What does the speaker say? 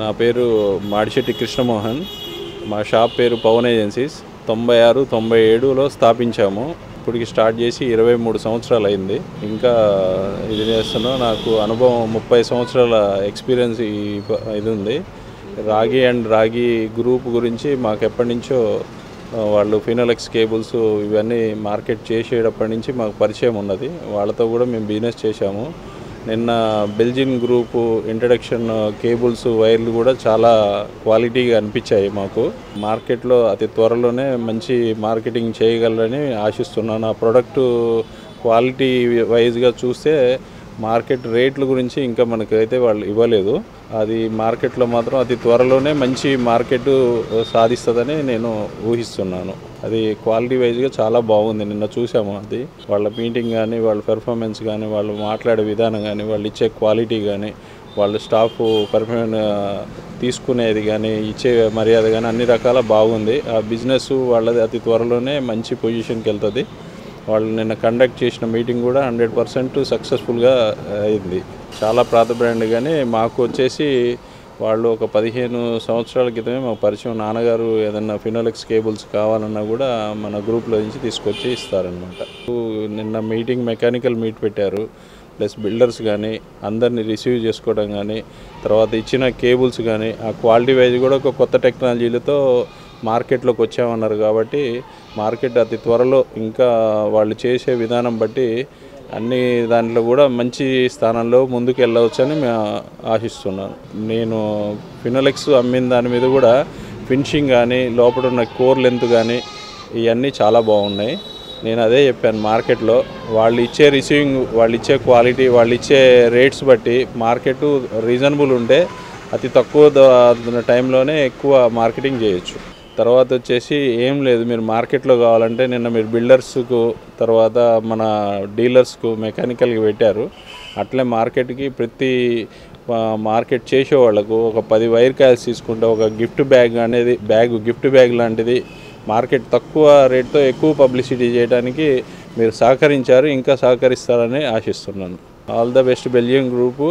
నా పేరు మాడిశెట్టి కృష్ణమోహన్. మా షాప్ పేరు పవన్ ఏజెన్సీస్. తొంభై ఆరు తొంభై ఏడులో స్థాపించాము. ఇప్పటికి స్టార్ట్ చేసి ఇరవై మూడు సంవత్సరాలు అయింది. ఇంకా ఇది చేస్తున్నాం నాకు అనుభవం ముప్పై సంవత్సరాల ఎక్స్పీరియన్స్ ఇది ఉంది రాగి అండ్ రాగి గ్రూప్ గురించి మాకు ఎప్పటి నుంచో వాళ్ళు ఫినోలెక్స్ కేబుల్స్ ఇవన్నీ మార్కెట్ చేసేటప్పటి నుంచి మాకు పరిచయం ఉన్నది. వాళ్ళతో కూడా మేము బిజినెస్ చేశాము. నిన్న బెల్జిన్ గ్రూప్ ఇంట్రడక్షన్ కేబుల్స్ వైర్లు కూడా చాలా క్వాలిటీగా అనిపించాయి మాకు. మార్కెట్లో అతి త్వరలోనే మంచి మార్కెటింగ్ చేయగలరని ఆశిస్తున్నాను. ఆ ప్రోడక్ట్ క్వాలిటీ వైజ్గా చూస్తే మార్కెట్ రేట్ల గురించి ఇంకా మనకైతే వాళ్ళు ఇవ్వలేదు. అది మార్కెట్లో మాత్రం అతి త్వరలోనే మంచి మార్కెట్ సాధిస్తుందని నేను ఊహిస్తున్నాను. అది క్వాలిటీ వైజ్గా చాలా బాగుంది. నిన్న చూసాము అది. వాళ్ళ మీటింగ్ కానీ వాళ్ళ పెర్ఫార్మెన్స్ కానీ వాళ్ళు మాట్లాడే విధానం కానీ వాళ్ళు ఇచ్చే క్వాలిటీ కానీ వాళ్ళ స్టాఫ్ పర్ఫార్మెన్ తీసుకునేది కానీ ఇచ్చే మర్యాద కానీ అన్ని రకాల బాగుంది. ఆ బిజినెస్ వాళ్ళది అతి త్వరలోనే మంచి పొజిషన్కి వెళ్తుంది. వాళ్ళు నిన్న కండక్ట్ చేసిన మీటింగ్ కూడా హండ్రెడ్ పర్సెంట్ సక్సెస్ఫుల్గా అయింది. చాలా ప్రాత కానీ మాకు వచ్చేసి వాళ్ళు ఒక పదిహేను సంవత్సరాల క్రితమే మా పరిచయం. నాన్నగారు ఏదన్నా ఫినోలెక్స్ కేబుల్స్ కావాలన్నా కూడా మన గ్రూప్లో నుంచి తీసుకొచ్చి ఇస్తారనమాట నిన్న మీటింగ్ మెకానికల్ మీట్ పెట్టారు. ప్లస్ బిల్డర్స్ కానీ అందరినీ రిసీవ్ చేసుకోవడం కానీ తర్వాత ఇచ్చిన కేబుల్స్ కానీ ఆ క్వాలిటీ వైజ్ కూడా ఒక కొత్త టెక్నాలజీలతో మార్కెట్లోకి వచ్చామన్నారు కాబట్టి మార్కెట్ అతి త్వరలో ఇంకా వాళ్ళు చేసే విధానం బట్టి అన్ని దాంట్లో కూడా మంచి స్థానంలో ముందుకు వెళ్ళవచ్చని మేము ఆశిస్తున్నాను. నేను ఫినోలెక్స్ అమ్మిన దాని మీద కూడా ఫినిషింగ్ కానీ లోపల ఉన్న కోర్ లెంత్ కానీ ఇవన్నీ చాలా బాగున్నాయి. నేను అదే చెప్పాను మార్కెట్లో వాళ్ళు ఇచ్చే రిసీవింగ్ వాళ్ళు ఇచ్చే క్వాలిటీ వాళ్ళు ఇచ్చే రేట్స్ బట్టి మార్కెట్ రీజనబుల్ ఉంటే అతి తక్కువ టైంలోనే ఎక్కువ మార్కెటింగ్ చేయొచ్చు. తర్వాత వచ్చేసి ఏం లేదు. మీరు మార్కెట్లో కావాలంటే నిన్న మీరు బిల్డర్స్కు తర్వాత మన డీలర్స్కు మెకానికల్కి పెట్టారు. అట్లే మార్కెట్కి ప్రతి మార్కెట్ చేసే వాళ్ళకు ఒక పది వైర్ కాయల్స్ తీసుకుంటే ఒక గిఫ్ట్ బ్యాగ్ అనేది బ్యాగ్ గిఫ్ట్ బ్యాగ్ లాంటిది మార్కెట్ తక్కువ రేట్తో ఎక్కువ పబ్లిసిటీ చేయడానికి మీరు సహకరించారు ఇంకా సహకరిస్తారని ఆశిస్తున్నాను. All the best Belgium group.